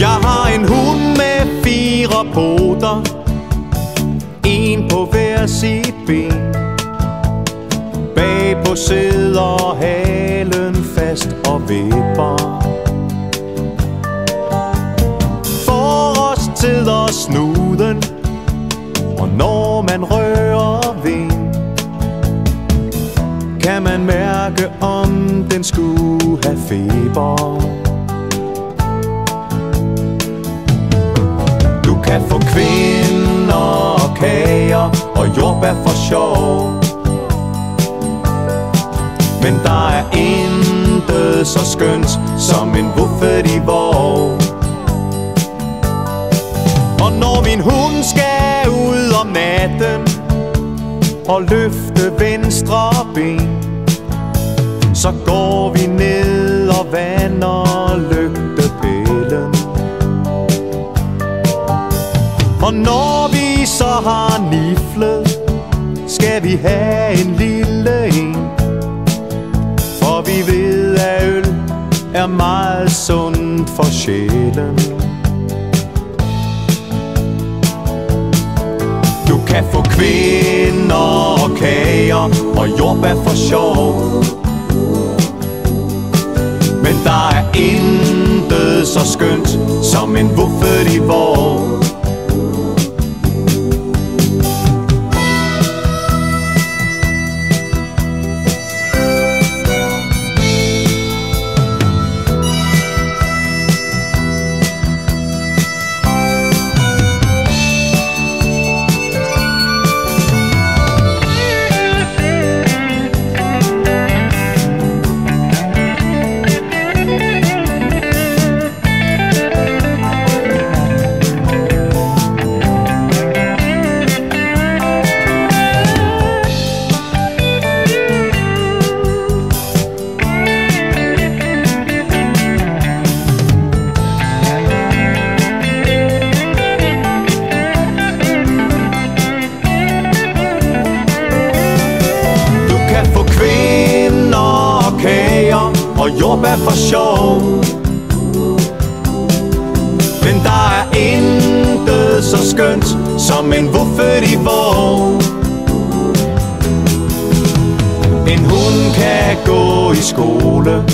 Jeg har en hund med fire poter. En på hver sit ben. Bag på sidder halen fast og vipper. Forårstider snuden Og når man rører Og for sjov. Men der er intet så skønt Som en buffet i vår og når min hund skal ud om natten Og løfte venstre ben Så går vi ned og vander lygtepælen. Og når vi så har skal vi have en lille en. For vi ved at øl er meget sundt for sjælen. Kan få kvinder og kager og jordbær for sjov. Men der er intet så skønt som en buffet i vor og jordbær for sjov. Men der er intet så skønt som en vuffet i vår En hund kan gå i skole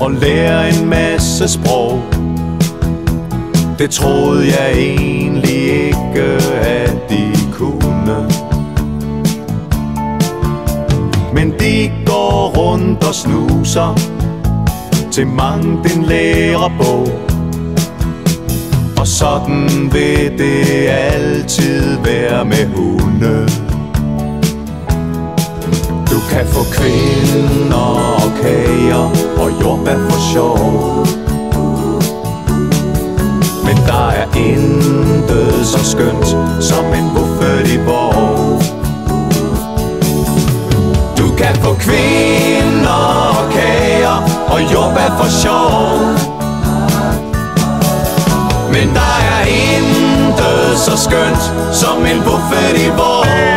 og lære en masse sprog. Det troede jeg egentlig ikke, at de rundt og snuser Til mang den lærebog. Og sådan vil det altid være med hunde. Du kan få kvinder og kager Og jordbær for sjov. Men der er intet så skønt Som en buffet i borg. Du kan få kvinder er for sjov. Men der er intet så skønt Som en buffet i vores